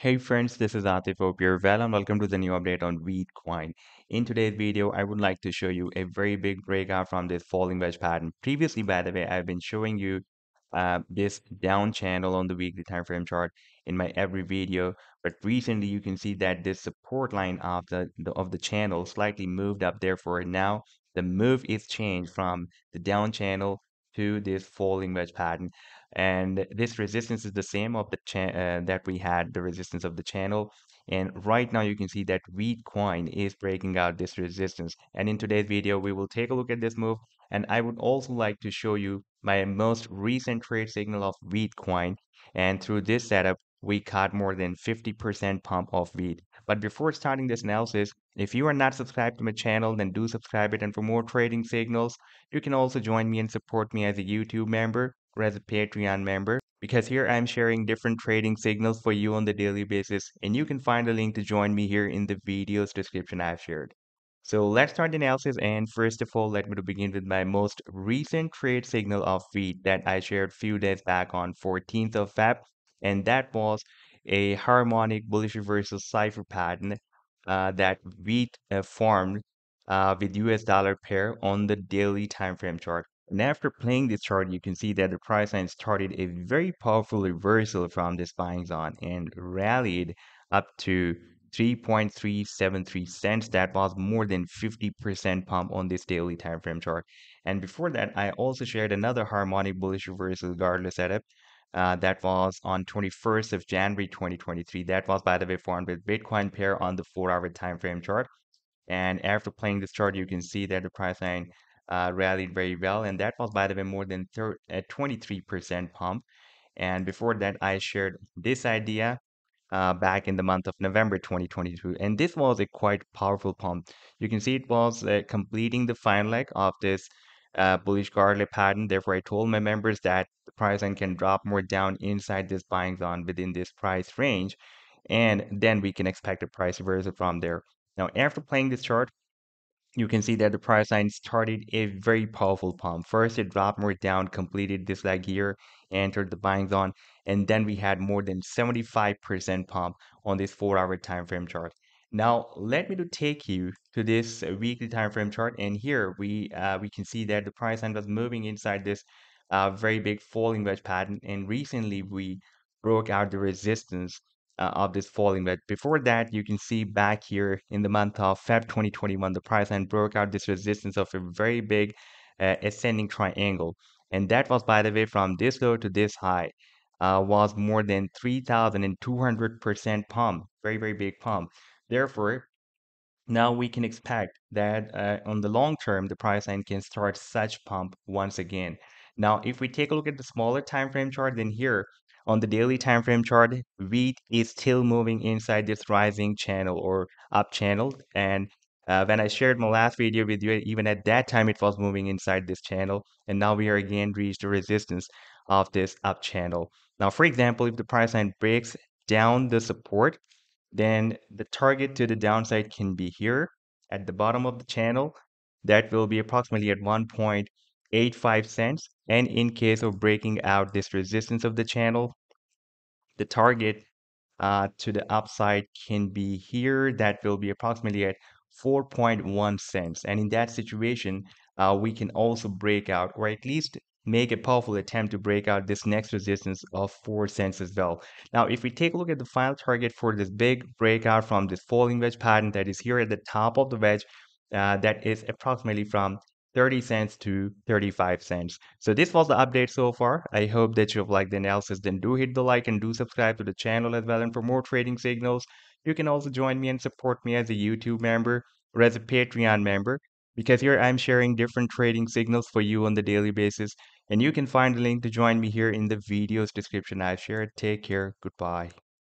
Hey friends, this is Atif. Hope well and welcome to the new update on VITE coin. In today's video, I would like to show you a very big breakout from this falling wedge pattern. Previously, by the way, I've been showing you uh, this down channel on the weekly time frame chart in my every video, but recently you can see that this support line of the, the of the channel slightly moved up. Therefore, now the move is changed from the down channel to this falling wedge pattern and this resistance is the same of the uh, that we had the resistance of the channel and right now you can see that VITE coin is breaking out this resistance and in today's video we will take a look at this move and I would also like to show you my most recent trade signal of VITE coin and through this setup we caught more than 50% pump of VITE but before starting this analysis if you are not subscribed to my channel then do subscribe it and for more trading signals you can also join me and support me as a YouTube member or as a Patreon member because here I'm sharing different trading signals for you on the daily basis and you can find a link to join me here in the video's description I've shared. So let's start the analysis and first of all let me begin with my most recent trade signal of VITE that I shared few days back on 14th of Feb and that was a harmonic bullish reversal cipher pattern uh, that VITE uh, formed uh, with US dollar pair on the daily time frame chart. And after playing this chart, you can see that the price line started a very powerful reversal from this buying zone and rallied up to 3.373 cents. That was more than 50% pump on this daily time frame chart. And before that, I also shared another harmonic bullish reversal regardless setup. Uh, that was on 21st of January 2023. That was, by the way, formed with Bitcoin pair on the four-hour time frame chart. And after playing this chart, you can see that the price line uh, rallied very well. And that was, by the way, more than 23% pump. And before that, I shared this idea uh, back in the month of November 2022. And this was a quite powerful pump. You can see it was uh, completing the final leg of this uh, bullish Gartley pattern. Therefore, I told my members that the price line can drop more down inside this buying zone within this price range. And then we can expect a price reversal from there. Now, after playing this chart, you can see that the price line started a very powerful pump. First, it dropped more down, completed this leg here, entered the buying zone, and then we had more than 75% pump on this four-hour time frame chart. Now, let me to take you to this weekly time frame chart, and here we uh, we can see that the price line was moving inside this uh, very big falling wedge pattern, and recently we broke out the resistance uh, of this falling wedge. Before that, you can see back here in the month of Feb 2021, the price line broke out this resistance of a very big uh, ascending triangle. And that was, by the way, from this low to this high, uh, was more than 3,200% pump. Very, very big pump. Therefore, now we can expect that uh, on the long term, the price line can start such pump once again. Now, if we take a look at the smaller time frame chart, then here on the daily time frame chart, VITE is still moving inside this rising channel or up channel. And uh, when I shared my last video with you, even at that time, it was moving inside this channel. And now we are again reached the resistance of this up channel. Now, for example, if the price line breaks down the support, then the target to the downside can be here at the bottom of the channel. That will be approximately at 1.85 cents. And in case of breaking out this resistance of the channel, the target uh, to the upside can be here. That will be approximately at 4.1 cents. And in that situation, uh, we can also break out or at least make a powerful attempt to break out this next resistance of 4 cents as well. Now, if we take a look at the final target for this big breakout from this falling wedge pattern that is here at the top of the wedge, uh, that is approximately from 30 cents to 35 cents. So this was the update so far. I hope that you have liked the analysis. Then do hit the like and do subscribe to the channel as well. And for more trading signals, you can also join me and support me as a YouTube member or as a Patreon member because here I'm sharing different trading signals for you on the daily basis. And you can find the link to join me here in the video's description I've shared. Take care. Goodbye.